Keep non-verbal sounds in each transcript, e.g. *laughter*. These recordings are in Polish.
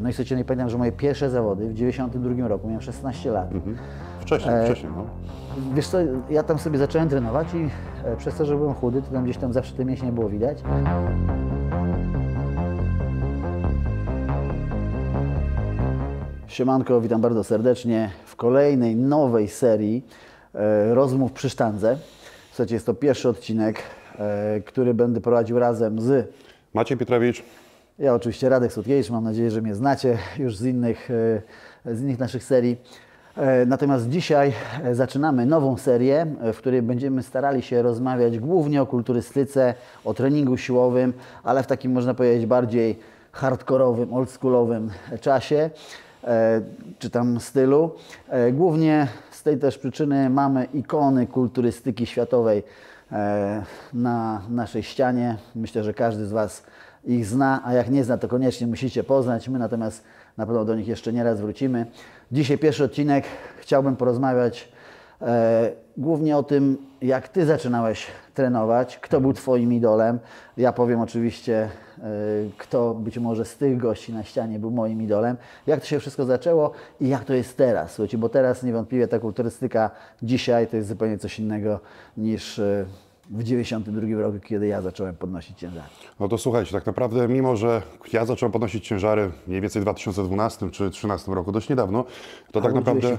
No i słuchajcie, no i pamiętam, że moje pierwsze zawody w 92 roku, miałem 16 lat. Wcześniej, E, wcześniej, no. Wiesz co, ja tam sobie zacząłem trenować i e, przez to, że byłem chudy, to tam gdzieś tam zawsze te mięśnie było widać. Siemanko, witam bardzo serdecznie w kolejnej nowej serii e, rozmów przy sztandze. Słuchajcie, jest to pierwszy odcinek, e, który będę prowadził razem z Maciej Pietrowicz, ja oczywiście Radek Sutkiewicz, mam nadzieję, że mnie znacie już z innych, e, z innych naszych serii. E, Natomiast dzisiaj e, zaczynamy nową serię, w której będziemy starali się rozmawiać głównie o kulturystyce, o treningu siłowym, ale w takim można powiedzieć bardziej hardkorowym, oldschoolowym czasie, czy tam stylu. Głównie z tej też przyczyny mamy ikony kulturystyki światowej na naszej ścianie. Myślę, że każdy z Was ich zna, a jak nie zna, to koniecznie musicie poznać. My natomiast na pewno do nich jeszcze nie raz wrócimy. Dzisiaj pierwszy odcinek chciałbym porozmawiać e, głównie o tym, jak Ty zaczynałeś trenować, kto był Twoim idolem. Ja powiem oczywiście, e, kto być może z tych gości na ścianie był moim idolem, jak to się wszystko zaczęło i jak to jest teraz. Słuchajcie, bo teraz niewątpliwie ta kulturystyka dzisiaj to jest zupełnie coś innego niż e, w 92 roku, kiedy ja zacząłem podnosić ciężary. no to słuchajcie, tak naprawdę mimo, że ja zacząłem podnosić ciężary mniej więcej w 2012 czy 2013 roku, dość niedawno, to tak byłeś naprawdę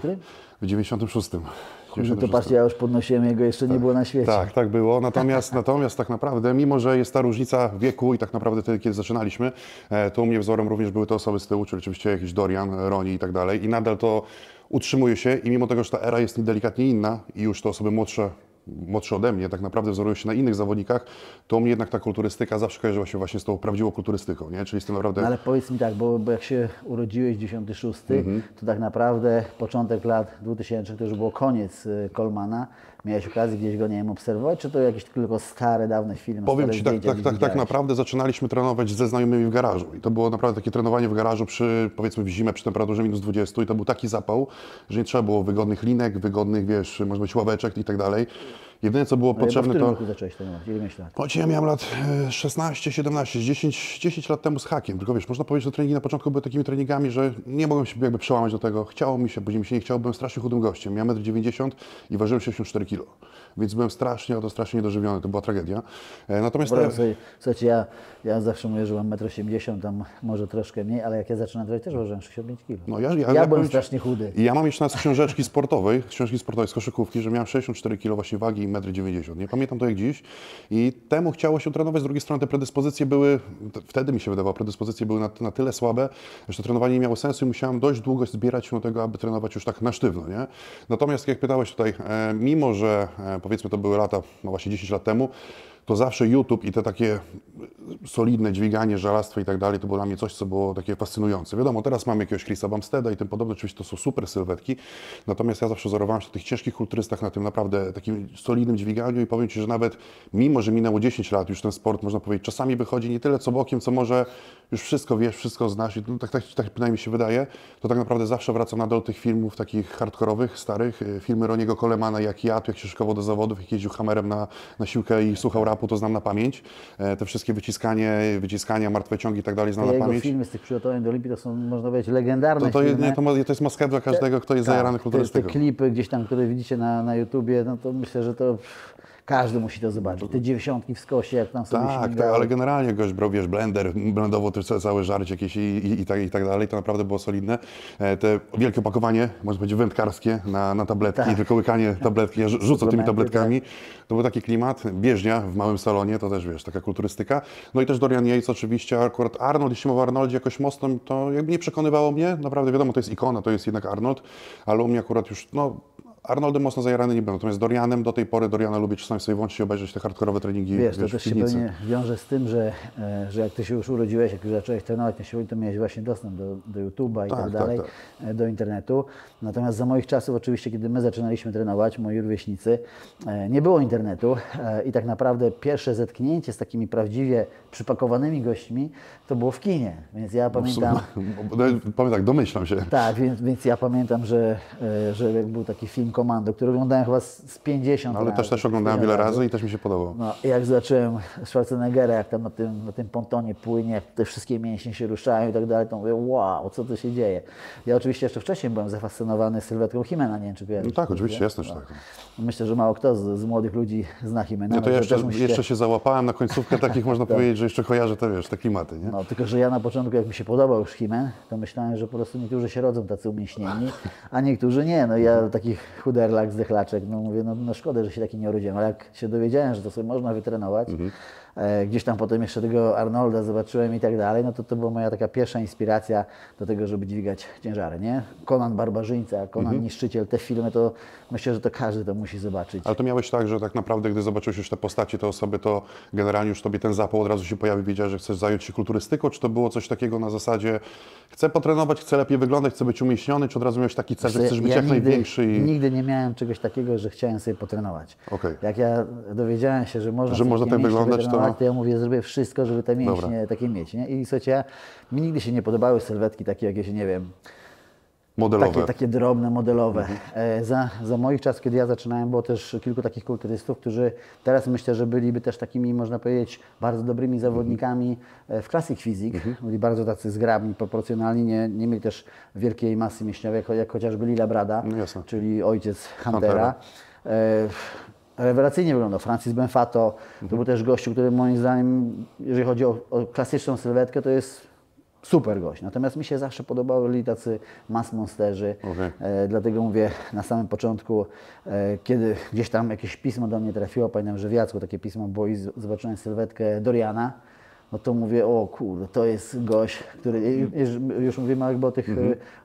w 96. No to 96. patrzcie, ja już podnosiłem, jego jeszcze nie było na świecie. Tak, tak było. Natomiast, *laughs* natomiast tak naprawdę, mimo że jest ta różnica wieku i tak naprawdę wtedy, kiedy zaczynaliśmy, e, to u mnie wzorem również były te osoby z tyłu, czyli oczywiście jakiś Dorian, Roni i tak dalej. I nadal to utrzymuje się i mimo tego, że ta era jest delikatnie inna i już te osoby młodsze młodsze ode mnie, tak naprawdę wzorują się na innych zawodnikach, to u mnie jednak ta kulturystyka zawsze kojarzyła się właśnie z tą prawdziwą kulturystyką, nie? Czyli z tym naprawdę... No ale powiedz mi tak, bo, bo jak się urodziłeś 96, Mhm. to tak naprawdę początek lat 2000 to już było koniec y, Colmana. Miałeś okazję gdzieś go, nie wiem, obserwować, czy to jakieś tylko stare, dawne filmy, Powiem stare Ci, tak, zdjęcia tak, tak, tak widziałeś? naprawdę zaczynaliśmy trenować ze znajomymi w garażu. I to było naprawdę takie trenowanie w garażu przy, powiedzmy, w zimę przy temperaturze minus 20 i to był taki zapał, że nie trzeba było wygodnych linek, wygodnych, wiesz, może być ławeczek i tak dalej. Jedyne, co było w potrzebne, to... roku zacząłeś trenować? Ile miałeś lat? Choć ja miałem lat e, 16, 17, 10, 10 lat temu z hakiem. Tylko wiesz, można powiedzieć, że treningi na początku były takimi treningami, że nie mogłem się jakby przełamać do tego. Chciało mi się, później mi się nie chciało, byłem strasznie chudym gościem. Miałem 1,90 m i ważyłem 64 kg. Więc byłem strasznie, o to strasznie niedożywiony, to była tragedia. E, Natomiast te, sobie, słuchajcie, ja, ja zawsze mówię, że mam 1,80 m, tam może troszkę mniej, ale jak ja zaczynałem trenować, też ważyłem 65 kg. no ja, ja, ja byłem strasznie chudy. Ja mam jeszcze nas książeczki sportowej, książki sportowej z koszykówki, że miałem 64 kg właśnie wagi i 1,90 m. Nie pamiętam to jak dziś. I temu chciało się trenować. Z drugiej strony te predyspozycje były, wtedy mi się wydawało, predyspozycje były na, na tyle słabe, że to trenowanie nie miało sensu i musiałem dość długo zbierać się do tego, aby trenować już tak na sztywno. Nie? Natomiast jak pytałeś tutaj, e, mimo że e, powiedzmy to były lata, no właśnie 10 lat temu, to zawsze YouTube i te takie solidne dźwiganie, żelastwa i tak dalej, to było dla mnie coś, co było takie fascynujące. Wiadomo, teraz mamy jakiegoś Chrisa Bumsteada i tym podobne, oczywiście to są super sylwetki, natomiast ja zawsze wzorowałem się na tych ciężkich kulturystach, na tym naprawdę takim solidnym dźwiganiu i powiem Ci, że nawet mimo, że minęło 10 lat, już ten sport, można powiedzieć, czasami wychodzi nie tyle co bokiem, co może już wszystko wiesz, wszystko znasz i no, tak, tak, tak przynajmniej się wydaje, to tak naprawdę zawsze wracam nadal do tych filmów takich hardkorowych, starych, y, filmy Roniego Colemana, jak ja, jak się szykował do zawodów, jak jeździł hamerem na, na siłkę i słuchał rapu, to znam na pamięć. E, Te wszystkie wyciskanie, wyciskania, martwe ciągi i tak dalej znam Te na jego pamięć. filmy z tych przygotowań do Olimpii to są, można powiedzieć, legendarne To, to, filmy. jedynie, to, to jest maska dla każdego, kto jest Tak, zajarany te, te kulturystyką. klipy gdzieś tam, które widzicie na, na YouTubie, no to myślę, że to pff, każdy musi to zobaczyć. Te dziewięćdziesiątki w skosie, jak tam sobie Tak, tak, ale generalnie gość brał, wiesz, blender, blendowo też całe żarcie jakieś i, i, i, tak, i tak dalej, to naprawdę było solidne. E, Te wielkie opakowanie, można powiedzieć wędkarskie na, na tabletki, Tak. tylko łykanie tabletki, ja rzu- *laughs* rzucę tymi tabletkami. To był taki klimat, bieżnia w małym salonie, to też, wiesz, taka kulturystyka. No i też Dorian Yates oczywiście, akurat Arnold, jeśli mowa o Arnoldzie jakoś mocno, to jakby nie przekonywało mnie, naprawdę wiadomo, to jest ikona, to jest jednak Arnold, ale u mnie akurat już, no, Arnoldem mocno zajarany nie byłem, natomiast Dorianem do tej pory, Doriana lubię czasami sobie włączyć i obejrzeć te hardkorowe treningi, Wiesz, to wiesz, też w się pewnie wiąże z tym, że, e, że jak ty się już urodziłeś, jak już zacząłeś trenować na siłowni, to miałeś właśnie dostęp do, do YouTube'a i Tak, tak, tak, dalej, tak. e, do internetu. Natomiast za moich czasów, oczywiście, kiedy my zaczynaliśmy trenować, moi rówieśnicy, e, nie było internetu i tak naprawdę pierwsze zetknięcie z takimi prawdziwie przypakowanymi gośćmi to było w kinie. Więc ja pamiętam. *laughs* No, tak, domyślam się. Tak, więc, więc ja pamiętam, że, że był taki film Team Commando, który oglądałem chyba z, z 50 No, ale razy. też też oglądałem wiele razy i też mi się podobało. No, jak zobaczyłem Schwarzeneggera, jak tam na tym, na tym pontonie płynie, jak te wszystkie mięśnie się ruszają i tak dalej, to mówię, wow, co tu się dzieje. Ja oczywiście jeszcze wcześniej byłem zafascynowany sylwetką Himena, nie wiem czy kojarzysz. No tak, to, oczywiście, nie? jasne, że tak. Myślę, że mało kto z, z młodych ludzi zna Himena. Ja to jeszcze, też musicie- jeszcze się załapałem na końcówkę takich, można *laughs* powiedzieć, że jeszcze kojarzę te, wiesz, te klimaty, nie? No, tylko że ja na początku, jak mi się podobał już Himen, to myślałem, że po prostu niektórzy się rodzą tacy umieśnieni, a niektórzy nie. No ja taki chuderlak, zdechlaczek, no mówię, no, no szkoda, że się taki nie urodziłem, ale jak się dowiedziałem, że to sobie można wytrenować, e, gdzieś tam potem jeszcze tego Arnolda zobaczyłem i tak dalej, no to to była moja taka pierwsza inspiracja do tego, żeby dźwigać ciężary, nie? Conan Barbarzyńca, Conan Niszczyciel, te filmy, to myślę, że to każdy to musi zobaczyć. Ale to miałeś tak, że tak naprawdę, gdy zobaczyłeś już te postacie, te osoby, to generalnie już tobie ten zapał od razu się pojawił, wiedziałeś, że chcesz zająć się kulturystyką, czy to było coś takiego na zasadzie, chcę potrenować, chcę lepiej wyglądać, chcę być umieśniony, czy od razu miałeś taki cel, że chcesz być Ja jak nigdy, największy i... Nigdy nie miałem czegoś takiego, że chciałem sobie potrenować. Okej. Jak ja dowiedziałem się, że można Że można tak wyglądać, to- wytrenować, to... ja mówię, zrobię wszystko, żeby te mięśnie takie mieć. Nie? I słuchajcie, mi nigdy się nie podobały sylwetki takie jakieś, nie wiem, Modelowe. takie, takie drobne, modelowe. Mhm. E, za, za moich czasów, kiedy ja zaczynałem, było też kilku takich kulturystów, którzy teraz myślę, że byliby też takimi, można powiedzieć, bardzo dobrymi Mhm. zawodnikami e, w Classic Physique. Byli bardzo tacy zgrabni, proporcjonalni, nie, nie mieli też wielkiej masy mięśniowej, jak, jak chociażby Lila Brada, No czyli ojciec Huntera. Huntera. Rewelacyjnie wyglądał. Francis Benfato to był też gościu, który moim zdaniem, jeżeli chodzi o, o klasyczną sylwetkę, to jest super gość. Natomiast mi się zawsze podobali tacy mass monsterzy. Okej. E, dlatego mówię na samym początku, e, kiedy gdzieś tam jakieś pismo do mnie trafiło, pamiętam, że w Jacku takie pismo było i z- zobaczyłem sylwetkę Doriana, no to mówię, o kurde, to jest gość, który, już, już mówimy jakby o tych e,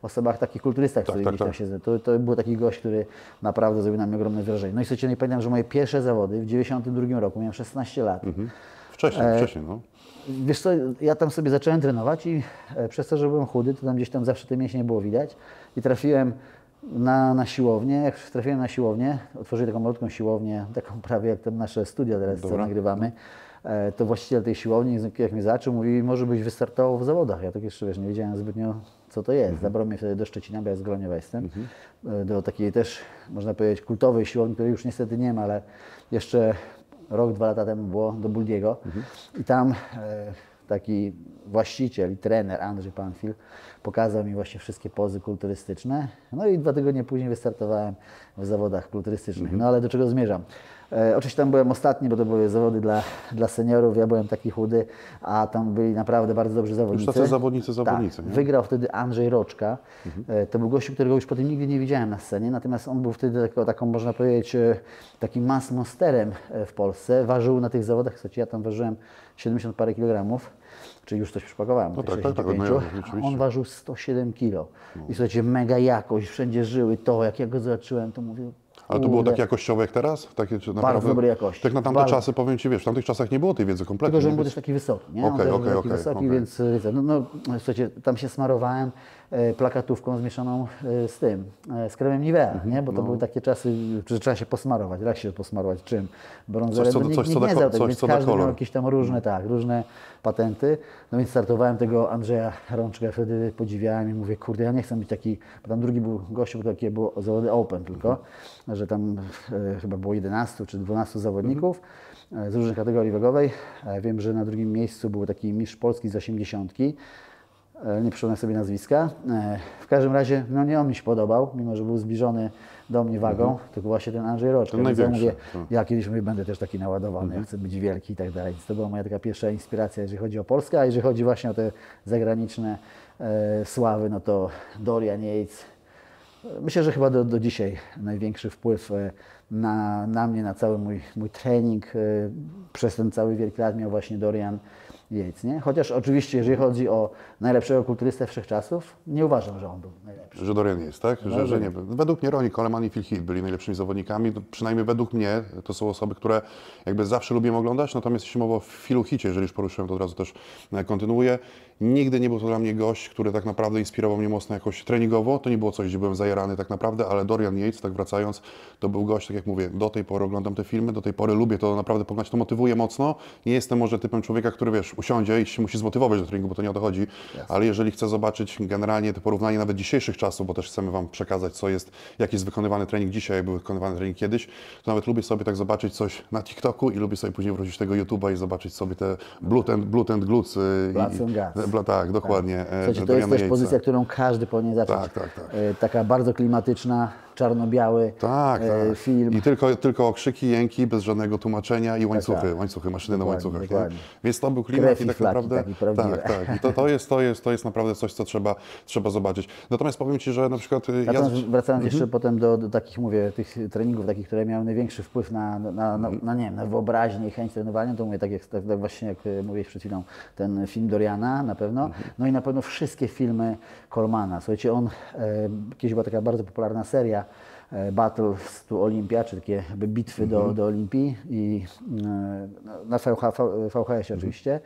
osobach, takich kulturystach, Mhm. Tak, którzy tak, gdzieś tam tak. się, to, to był taki gość, który naprawdę zrobił na mnie ogromne wrażenie. No i słuchajcie, no i pamiętam, że moje pierwsze zawody w 92 roku, miałem 16 lat, Wcześniej, E, wcześniej, no. Wiesz co, ja tam sobie zacząłem trenować i e, przez to, że byłem chudy, to tam gdzieś tam zawsze te mięśnie było widać i trafiłem na, na siłownię. Jak trafiłem na siłownię, otworzyli taką malutką siłownię, taką prawie jak te nasze studia teraz, co Dobra. nagrywamy, e, to właściciel tej siłowni, jak mnie zaczął, mówi, może byś wystartował w zawodach. Ja tak jeszcze, wiesz, nie wiedziałem zbytnio, co to jest. Zabrał mnie wtedy do Szczecina, bo ja z Groniewa jestem, e, do takiej też, można powiedzieć, kultowej siłowni, której już niestety nie ma, ale jeszcze rok, dwa lata temu było do Buldiego i tam e, taki właściciel i trener Andrzej Panfil pokazał mi właśnie wszystkie pozy kulturystyczne. No i dwa tygodnie później wystartowałem w zawodach kulturystycznych. No ale do czego zmierzam? E, oczywiście tam byłem ostatni, bo to były zawody dla, dla seniorów, ja byłem taki chudy, a tam byli naprawdę bardzo dobrzy zawodnicy. tacy zawodnicy, zawodnicy, Tak, nie? wygrał wtedy Andrzej Roczka. E, To był gościu, którego już potem nigdy nie widziałem na scenie, natomiast on był wtedy taką, taką można powiedzieć, e, takim mass monsterem w Polsce. Ważył na tych zawodach, słuchajcie, ja tam ważyłem 70 parę kilogramów, czyli już coś przypakowałem, No tak, tak, tak, 65, no ja, on ważył 107 kilo. I słuchajcie, mega jakość, wszędzie żyły to, jak ja go zobaczyłem, to mówię, Ale to było takie jakościowe jak teraz? Takie, czy naprawdę, dobrej jakości. Tak na tamte Bardzo. czasy, powiem Ci, wiesz, w tamtych czasach nie było tej wiedzy kompletnie. Tylko, że on był Więc- też taki wysoki, nie? Okej, był okej, okej, wysoki, więc wiecie, no, no, słuchajcie, tam się smarowałem plakatówką zmieszaną e, z tym, e, z kremem Nivea, Mhm, nie? no. Bo to były takie czasy, że trzeba się posmarować. Jak się posmarować? Czym? Brązerem? co- No, coś, nikt, co nikt da nie znał tego, coś, więc co każdy miał jakieś tam różne, tak, różne patenty. No więc startowałem tego Andrzeja Rączka, wtedy podziwiałem i mówię, kurde, ja nie chcę być taki, bo tam drugi był gościu, bo takie było zawody open tylko, że tam e, chyba było 11 czy 12 zawodników e, z różnych kategorii wagowej. E, wiem, że na drugim miejscu był taki mistrz Polski z 80. E, Nie przypomnę sobie nazwiska. E, W każdym razie, no nie on mi się podobał, mimo że był zbliżony do mnie wagą, tylko właśnie ten Andrzej Roczka. Ten ja mówię, tak. ja kiedyś mówię, będę też taki naładowany, ja chcę być wielki i tak dalej. Więc to była moja taka pierwsza inspiracja, jeżeli chodzi o Polskę, a jeżeli chodzi właśnie o te zagraniczne e, sławy, no to Dorian Yates. Myślę, że chyba do, do dzisiaj największy wpływ e, na, na mnie, na cały mój, mój trening e, przez ten cały wielki lat miał właśnie Dorian Yates. Nie? Chociaż oczywiście, jeżeli chodzi o najlepszego kulturystę wszechczasów, nie uważam, że on był najlepszy. Że Dorian jest, tak? Że, No, że nie. Według mnie Ronnie Coleman i Phil Heath byli najlepszymi zawodnikami. Przynajmniej według mnie to są osoby, które jakby zawsze lubiłem oglądać. Natomiast jeśli mowa o Philu Hicie, jeżeli już poruszyłem, to od razu też e, kontynuuję. Nigdy nie był to dla mnie gość, który tak naprawdę inspirował mnie mocno jakoś treningowo. To nie było coś, gdzie byłem zajarany tak naprawdę, ale Dorian Yates, tak wracając, to był gość, tak jak mówię, do tej pory oglądam te filmy, do tej pory lubię to naprawdę poglądać, to motywuje mocno. Nie jestem może typem człowieka, który wiesz, usiądzie i się musi zmotywować do treningu, bo to nie o to chodzi, ale jeżeli chce zobaczyć generalnie te porównanie nawet dzisiejszych czasów, bo też chcemy Wam przekazać, co jest, jak jest wykonywany trening dzisiaj, jak był wykonywany trening kiedyś, to nawet lubię sobie tak zobaczyć coś na TikToku i lubię sobie później wrócić do tego YouTube'a i zobaczyć sobie te blut and glutes. y, Bloods i- and guts. Tak, dokładnie. e, Słuchajcie, to jest też pozycja, którą każdy powinien zacząć. Tak, tak, tak. E, Taka bardzo klimatyczna, czarno-biały Tak, e, tak. film. I tylko, tylko okrzyki, jęki, bez żadnego tłumaczenia i łańcuchy, tak. łańcuchy, maszyny na Dokładnie, łańcuchach. dokładnie. Nie? Więc to był klimat Krew i i tak flaki naprawdę. tak, tak. I to, to, jest, to, jest, to jest naprawdę coś, co trzeba, trzeba zobaczyć. Natomiast powiem Ci, że na przykład. y, Natomiast ja, wracając Mhm. jeszcze potem do, do takich, mówię, tych treningów, takich, które miały największy wpływ na, na, na, Mhm. na, nie wiem, na wyobraźnię i chęć trenowania, to mówię, tak, jak, tak, tak właśnie jak e, mówiłeś przed chwilą, ten film Doriana na pewno, Mhm. no i na pewno wszystkie filmy Colmana. Słuchajcie, on, e, kiedyś była taka bardzo popularna seria, Battles to Olympia, czy takie bitwy do, do Olimpii i e, na VH, VHS oczywiście.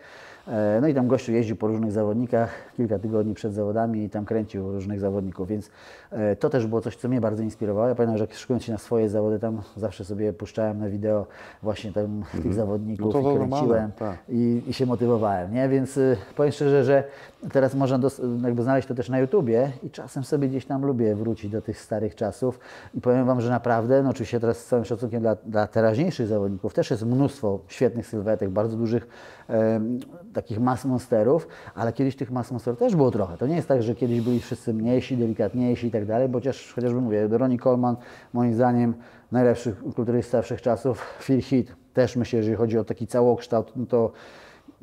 E, No i tam gościu jeździł po różnych zawodnikach kilka tygodni przed zawodami i tam kręcił różnych zawodników, więc e, to też było coś, co mnie bardzo inspirowało. Ja pamiętam, że jak szykując się na swoje zawody, tam zawsze sobie puszczałem na wideo właśnie tam tych zawodników No to- i kręciłem tak. i, i się motywowałem, nie? Więc y, powiem szczerze, że teraz można dos- jakby znaleźć to też na YouTubie i czasem sobie gdzieś tam lubię wrócić do tych starych czasów i powiem Wam, że naprawdę, no oczywiście teraz z całym szacunkiem dla, dla teraźniejszych zawodników też jest mnóstwo świetnych sylwetek, bardzo dużych em, takich mas monsterów, ale kiedyś tych mas monsterów też było trochę. To nie jest tak, że kiedyś byli wszyscy mniejsi, delikatniejsi i tak dalej, bo chociaż, chociażby mówię, Ronnie Coleman moim zdaniem najlepszy kulturysta wszechczasów, Phil Heath też myślę, jeżeli chodzi o taki całokształt, no to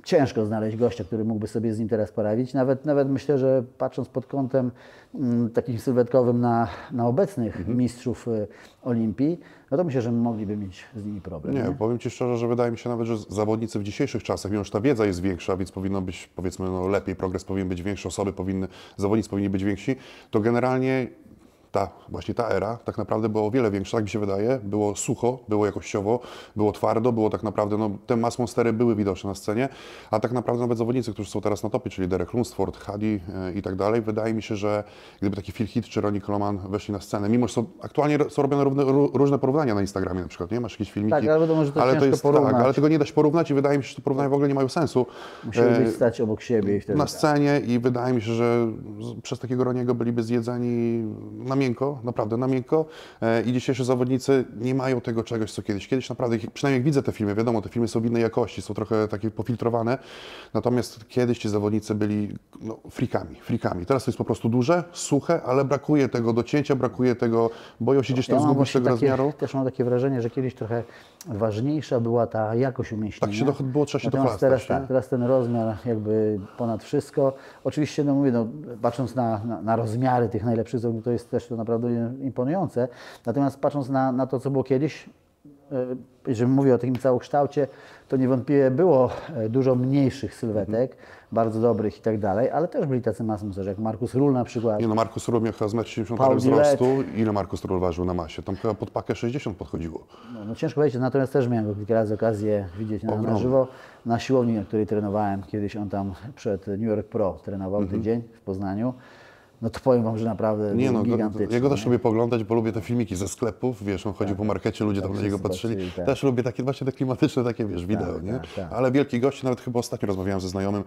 ciężko znaleźć gościa, który mógłby sobie z nim teraz poradzić. Nawet, nawet myślę, że patrząc pod kątem mm, takim sylwetkowym na, na obecnych Mhm. mistrzów y, Olimpii, no to myślę, że mogliby mieć z nimi problem. Nie, powiem Ci szczerze, że wydaje mi się nawet, że zawodnicy w dzisiejszych czasach, mimo że ta wiedza jest większa, więc powinno być, powiedzmy, no, lepiej, progres powinien być większy, osoby powinny, zawodnicy powinni być więksi, to generalnie ta, właśnie ta era tak naprawdę była o wiele większa, tak mi się wydaje. Było sucho, było jakościowo, było twardo, było tak naprawdę, no, te mass monstery były widoczne na scenie, a tak naprawdę nawet zawodnicy, którzy są teraz na topie, czyli Derek Lunsford, Hadi e, i tak dalej, wydaje mi się, że gdyby taki Phil Heath czy Ronnie Coleman weszli na scenę, mimo że są, aktualnie są robione równe, ró- różne porównania na Instagramie na przykład, nie? Masz jakieś filmiki. Tak, ale wiadomo, że to jest, porównać. Tak, ale tego nie da się porównać i wydaje mi się, że te porównania w ogóle nie mają sensu. Musieliby E, stać obok siebie i wtedy na tak. scenie i wydaje mi się, że przez takiego Roniego byliby zjedzeni na miękko, naprawdę na miękko E, i dzisiejsi zawodnicy nie mają tego czegoś, co kiedyś. Kiedyś naprawdę, przynajmniej jak widzę te filmy, wiadomo, te filmy są w innej jakości, są trochę takie pofiltrowane, natomiast kiedyś ci zawodnicy byli no, frikami, frikami. Teraz to jest po prostu duże, suche, ale brakuje tego docięcia, brakuje tego, boją się gdzieś tam Ja zgubić tego takie, rozmiaru. też mam takie wrażenie, że kiedyś trochę ważniejsza była ta jakość umięśnienia. Tak się doch- było, trzeba się Natomiast teraz nie? tak, teraz ten rozmiar jakby ponad wszystko. Oczywiście, no mówię, no, patrząc na, na, na rozmiary tych najlepszych to jest też to naprawdę imponujące. Natomiast patrząc na, na to, co było kiedyś, jeżeli mówię o takim całokształcie, to niewątpliwie było e, dużo mniejszych sylwetek, Mhm. bardzo dobrych i tak dalej, ale też byli tacy masmcerze, jak Markus Rull na przykład. Nie no, Markus Ruhl miał chyba z 1,70 m Paul wzrostu. Ile Markus Ruhl ważył na masie? Tam chyba pod pakę 60 podchodziło. No, no ciężko powiedzieć, natomiast też miałem go kilka razy okazję widzieć na, na żywo. Na siłowni, na której trenowałem, kiedyś on tam przed New York Pro trenował tydzień w Poznaniu. No to powiem Wam, że naprawdę. Nie no, gigantyczny. ja go też nie? lubię poglądać, bo lubię te filmiki ze sklepów, wiesz, on chodził po markecie, ludzie tam na niego patrzyli. tak. Też lubię takie właśnie te klimatyczne takie, wiesz, wideo, nie? tak, tak. Ale wielki gość, nawet chyba ostatnio rozmawiałem ze znajomym,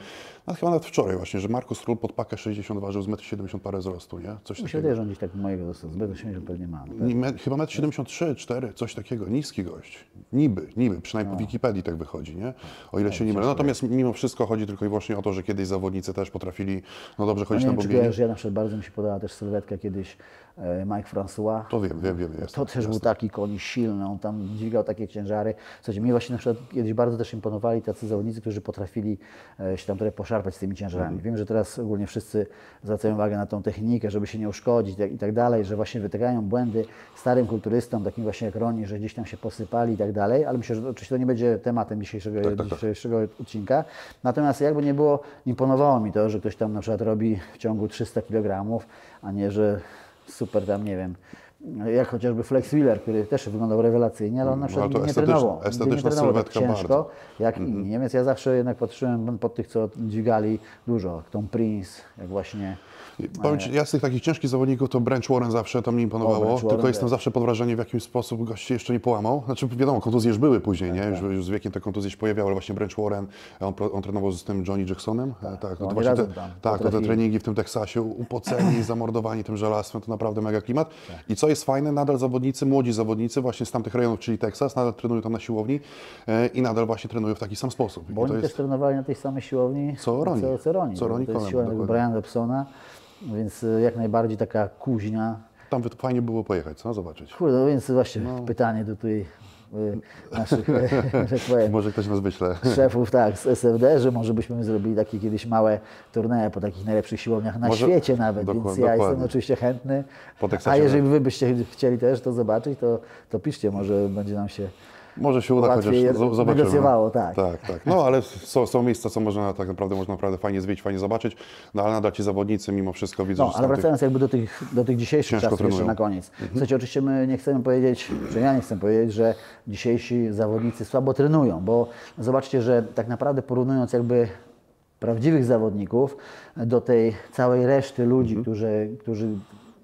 nawet chyba nawet wczoraj właśnie, że Markus Ruhl pod pakę 60 ważył z 1,70 m parę wzrostu, nie? Coś się takiego. że on gdzieś tak mojego dostał, zbyt 80 pewnie ma. no, me- Chyba 1,73 4 coś takiego, niski gość. Niby, niby, przynajmniej po Wikipedii tak wychodzi, nie? O ile się nie mylę. Natomiast mimo wszystko chodzi tylko i wyłącznie o to, że kiedyś zawodnicy też potrafili, no dobrze No chodzić nie na wiem, bardzo mi się podobała też sylwetka kiedyś Mike François. To wiem, wiem, wiem, jest. To też był taki koń silny, on tam dźwigał takie ciężary. Słuchajcie, mnie właśnie na przykład kiedyś bardzo też imponowali tacy zawodnicy, którzy potrafili e, się tam trochę poszarpać z tymi ciężarami. Mhm. Wiem, że teraz ogólnie wszyscy zwracają uwagę na tą technikę, żeby się nie uszkodzić i tak- tak dalej, że właśnie wytykają błędy starym kulturystom, takim właśnie jak Roni, że gdzieś tam się posypali i tak dalej, ale myślę, że oczywiście to nie będzie tematem dzisiejszego, tak, tak. dzisiejszego odcinka. Natomiast jakby nie było, imponowało mi to, że ktoś tam na przykład robi w ciągu 300 kg, a nie, że super tam, nie wiem, jak chociażby Flex Wheeler, który też wyglądał rewelacyjnie, ale on na przykład ale to nigdy nie trenował. Nigdy nie trenował tak ciężko bardzo. jak inni. Nie? Więc ja zawsze jednak patrzyłem pod tych, co dźwigali dużo, jak Tom Prince, jak właśnie Powiem Ci, ja z tych takich ciężkich zawodników to Branch Warren zawsze tam mi imponowało, O, tylko Warren jestem też. zawsze pod wrażeniem w jakim sposób gość się jeszcze nie połamał. Znaczy wiadomo, kontuzje już były później, nie? Już, już z wiekiem te kontuzje się pojawiały, ale właśnie Branch Warren, on, on trenował z tym Johnny Jacksonem, tak, tak oni to właśnie te, tak, to te treningi w tym Teksasie, upoceni, *clears throat* zamordowani tym żelastwem, to naprawdę mega klimat. I co jest fajne, nadal zawodnicy, młodzi zawodnicy właśnie z tamtych rejonów, czyli Teksas, nadal trenują tam na siłowni e, i nadal właśnie trenują w taki sam sposób. I Bo to oni też trenowali na tej samej siłowni Co Roni. Co, co Roni. Co Roni to jest dokładnie. Briana Dobsona, więc y, jak najbardziej taka kuźnia. Tam by- fajnie było pojechać, co? Zobaczyć. Kurde, no więc właśnie No. pytanie do tutaj y, naszych, *laughs* że tak powiem, Może ktoś nas wyśle. szefów tak, z SFD, że może byśmy zrobili takie kiedyś małe turnieje po takich najlepszych siłowniach na Może- świecie nawet, dokład- więc ja jestem dokładnie. oczywiście chętny. A jeżeli wy byście chcieli też to zobaczyć, to, to piszcie, może będzie nam się Może się uda, chociaż zobaczymy. negocjowało, tak. Tak, tak. No ale są, są miejsca, co można tak naprawdę można naprawdę fajnie zwiedzić, fajnie zobaczyć, no ale nadal ci zawodnicy mimo wszystko widzą, No, ale wracając jakby do tych, do tych dzisiejszych czasów jeszcze na koniec. Słuchajcie, oczywiście my nie chcemy powiedzieć, że ja nie chcę powiedzieć, że dzisiejsi zawodnicy słabo trenują, bo zobaczcie, że tak naprawdę porównując jakby prawdziwych zawodników do tej całej reszty ludzi, Mhm. którzy, którzy,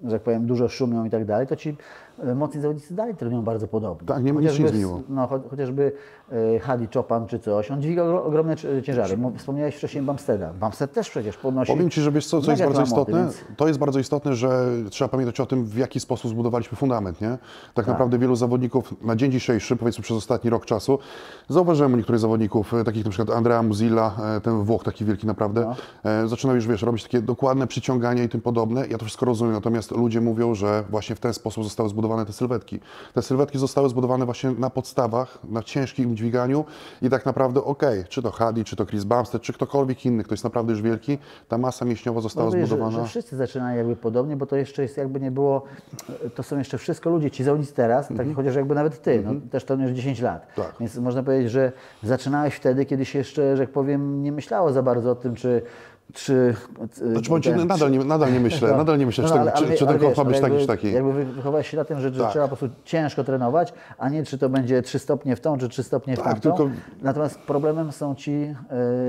że tak powiem, dużo szumią i tak dalej, to ci mocni zawodnicy dalej trenują bardzo podobnie. Tak, nie ma nic się zmieniło. no, cho- chociażby e, Hadi Chopin czy coś, on dźwiga ogro- ogromne ciężary. Wspomniałeś wcześniej Bumsteda. Bumstead też przecież podnosi Powiem Ci, że wiesz co, co jest bardzo istotne? więc- To jest bardzo istotne, że trzeba pamiętać o tym, w jaki sposób zbudowaliśmy fundament, nie? Tak, naprawdę wielu zawodników na dzień dzisiejszy, powiedzmy przez ostatni rok czasu, zauważyłem u niektórych zawodników, e, takich na przykład Andrea Muzilla, e, ten Włoch taki wielki naprawdę, e, zaczynał już, wiesz, robić takie dokładne przyciągania i tym podobne. Ja to wszystko rozumiem, natomiast ludzie mówią, że właśnie w ten sposób zostały zbudowane te sylwetki. Te sylwetki zostały zbudowane właśnie na podstawach, na ciężkim dźwiganiu i tak naprawdę okej, czy to Hadi, czy to Chris Bumstead, czy ktokolwiek inny, kto jest naprawdę już wielki, ta masa mięśniowa została No, wiesz, że, zbudowana. że wszyscy zaczynają jakby podobnie, bo to jeszcze jest jakby nie było, to są jeszcze wszystko ludzie, ci zawodnicy teraz, tak, chociaż jakby nawet ty, no, też to już 10 lat. Mhm. Tak. Więc można powiedzieć, że zaczynałeś wtedy, kiedy się jeszcze, że tak powiem, nie myślało za bardzo o tym, czy czy, Znaczy, bądź, ten- nadal, nie, nadal nie myślę, *laughs* nadal nie myślę, czy, ten, ale- czy, ale- czy ten wiesz, ma być taki, czy jakby, taki. Jakby wy- wychowałeś się na tym, że, że Tak. trzeba po prostu ciężko trenować, a nie czy to będzie 3 stopnie w tą, czy 3 stopnie w Tak, tamtą. tylko- Natomiast problemem są ci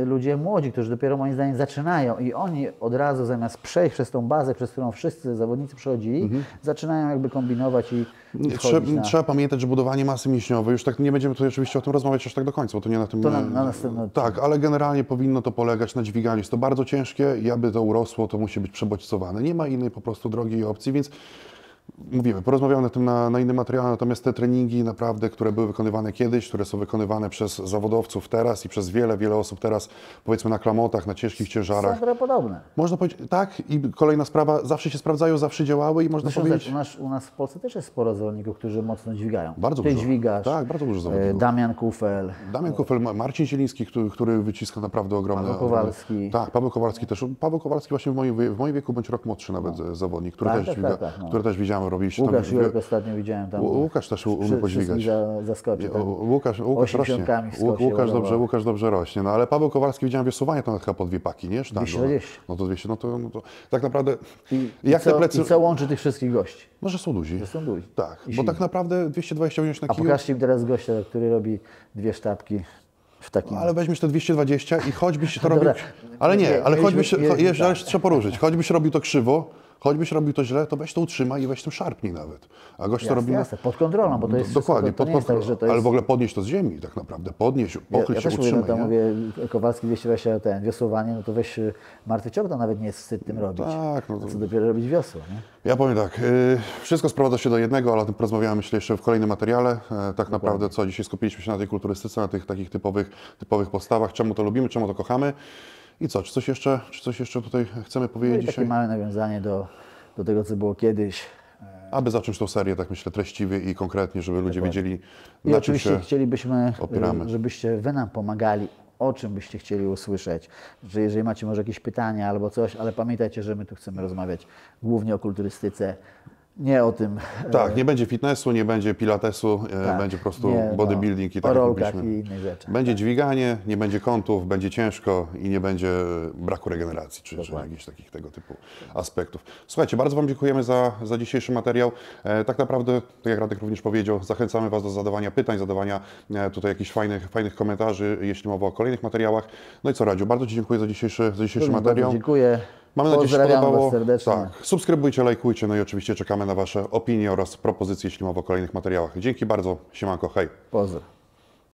e, ludzie młodzi, którzy dopiero moim zdaniem zaczynają i oni od razu zamiast przejść przez tą bazę, przez którą wszyscy zawodnicy przechodzili, zaczynają jakby kombinować i, Mhm. Trzeba, trzeba pamiętać, że budowanie masy mięśniowej, już tak nie będziemy tutaj oczywiście o tym rozmawiać aż tak do końca, bo to nie na tym... To na- na następny odcinek. Tak, ale generalnie powinno to polegać na dźwiganiu. Jest to bardzo ciężkie i aby to urosło, to musi być przebodźcowane. Nie ma innej po prostu drogi i opcji, więc mówimy, porozmawiamy na tym na, na innym materiale, natomiast te treningi naprawdę, które były wykonywane kiedyś, które są wykonywane przez zawodowców teraz i przez wiele, wiele osób teraz, powiedzmy na klamotach, na ciężkich Są ciężarach, trochę podobne. można powiedzieć, tak, i kolejna sprawa, zawsze się sprawdzają, zawsze działały i można Zresztą powiedzieć... zobacz, u, nas, u nas w Polsce też jest sporo zawodników, którzy mocno dźwigają. Bardzo Ty dużo. dźwigasz, Tak, bardzo dużo e, zawodników. Damian Kufel, Damian Kofel, Ma- Marcin Zieliński, który, który wyciska naprawdę ogromne... Paweł Kowalski. ogromne- Tak, Paweł Kowalski też. Paweł Kowalski właśnie w moim, w moim wieku, bądź rok młodszy nawet e, zawodnik, który Tak, też, tak, dźwiga, tak, tak, no. który też widziałem, robiliście tam... Łukasz Jurek ostatnio widziałem tam. Łukasz też umie podźwigać. zaskoczy. Tak. Łukasz, Łukasz rośnie. Łukasz dobrze, Łukasz dobrze rośnie. No ale Paweł Kowalski widziałem wiosłowanie to chyba po dwie paki, nie? Sztangą. 220. No to 200, no to, no to tak naprawdę... I, jak i, co, te plecy... I co łączy tych wszystkich gości? No, że są duzi. Że są duzi. Tak, I bo silni. tak naprawdę 220 wziąć na A kiju... pokażcie mi teraz gościa, który robi dwie sztabki w takim... Ale weźmiesz te 220 i choćbyś to *laughs* robił. Ale Nie, ale choćbyś, jeszcze tak. ale trzeba poruszyć. Choćbyś robił to krzywo, choćbyś robił to źle, to weź to utrzymaj i weź tym szarpnij nawet. A gość to jasne, robi. na- jasne, pod kontrolą, bo to jest Dokładnie, wszystko, to, to pod tak, kontrolą. to jest... Ale w ogóle podnieść to z ziemi tak naprawdę. Podnieść, ja, pokryć ja się, też mówię, no utrzymaj. mówię, Kowalski 220 ten, wiosłowanie, no to weź y, martwy ciąg, to nawet nie jest wstyd tym robić. Tak, no to- co dopiero robić wiosło, nie? Ja powiem tak, y, wszystko sprowadza się do jednego, ale o tym porozmawiamy myślę jeszcze w kolejnym materiale. E, tak naprawdę co, dzisiaj skupiliśmy się na tej kulturystyce, na tych takich typowych, typowych postawach, czemu to lubimy, czemu to kochamy. I co, czy coś jeszcze, czy coś jeszcze tutaj chcemy No powiedzieć i takie dzisiaj? małe nawiązanie do, do tego, co było kiedyś. Aby zacząć tą serię, tak myślę, treściwie i konkretnie, żeby ludzie wiedzieli, I na czym oczywiście się... chcielibyśmy, opieramy. y, żebyście Wy nam pomagali, o czym byście chcieli usłyszeć. Że jeżeli macie może jakieś pytania albo coś, ale pamiętajcie, że my tu chcemy rozmawiać głównie o kulturystyce. Nie o tym. Tak, nie będzie fitnessu, nie będzie pilatesu, e, Tak, będzie po prostu nie, no, bodybuilding i o tak rolkach i innych rzeczach. Będzie dźwiganie, nie będzie kątów, będzie ciężko i nie będzie braku regeneracji, czy, czy jakichś takich tego typu aspektów. Słuchajcie, bardzo Wam dziękujemy za, za dzisiejszy materiał. E, tak naprawdę, tak jak Radek również powiedział, zachęcamy Was do zadawania pytań, zadawania e, tutaj jakichś fajnych, fajnych komentarzy, jeśli mowa o kolejnych materiałach. No i co Radziu, bardzo Ci dziękuję za dzisiejszy, za dzisiejszy Również materiał. dziękuję. Mamy nadzieję, że się Pozdrawiam podobało. Serdecznie. Tak. Subskrybujcie, lajkujcie, no i oczywiście czekamy na Wasze opinie oraz propozycje, jeśli mowa o kolejnych materiałach. Dzięki bardzo, siemanko, hej. Pozdro.